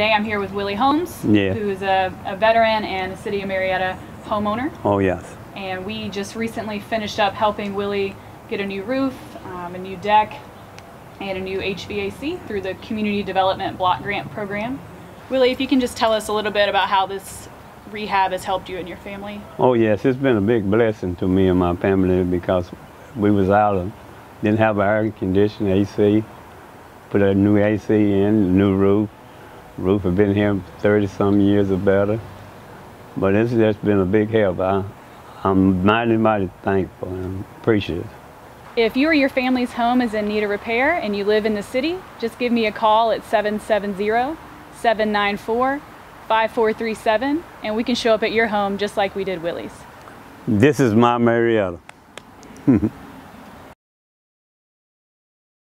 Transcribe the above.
today I'm here with Willie Holmes, Yeah. who is a, a veteran and a City of Marietta homeowner. Oh, yes. And we just recently finished up helping Willie get a new roof, um, a new deck, and a new HVAC through the Community Development Block Grant Program. Willie, if you can just tell us a little bit about how this rehab has helped you and your family. Oh, yes. It's been a big blessing to me and my family because we was out of, didn't have air conditioning, AC, put a new AC in, new roof. Roof has been here 30 some years or better. But it's just been a big help. I, I'm mighty, mighty thankful and appreciative. If you or your family's home is in need of repair and you live in the city, just give me a call at 770 794 5437 and we can show up at your home just like we did Willie's. This is my Marietta.